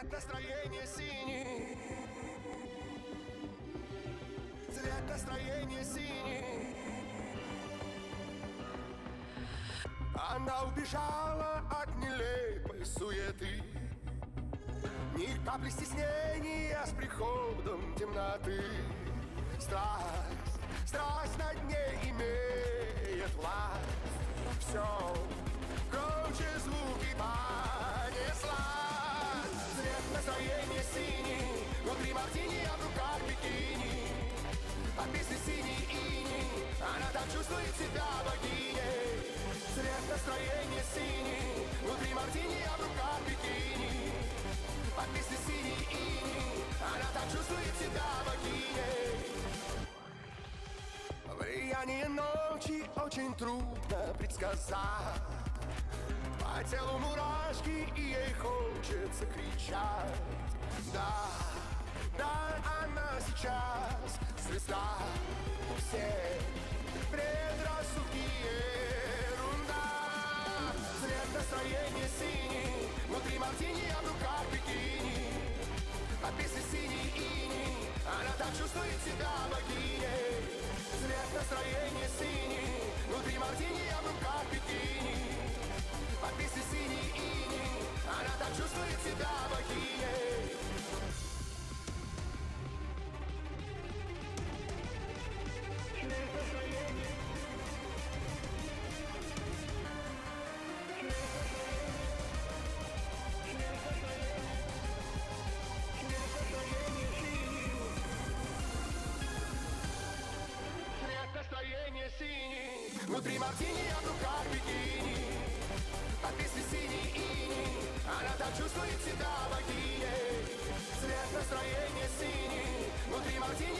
Цвет настроения синий. Цвет настроения синий. Она убежала от нелепой суеты. Ни капли стеснения с приходом темноты. Страсть, страсть над ней имеет власть. Все громче звуки понесла Чувствует себя богиней Цвет настроения синий Внутри мартини, а в руках бикини. А песни синий ини Она так чувствует себя богиней Влияние ночи очень трудно предсказать. По телу мурашки и ей хочется кричать. Да, да, она сейчас звезда. Все предрассудки Внутри мартини, а в руках бикини А песни синий ини Она так чувствует себя богиней Цвет настроения Внутри мартини, а в руках бикини. А песни синий ини. Она так чувствует себя богиней. Цвет настроения синий. Внутри мартини,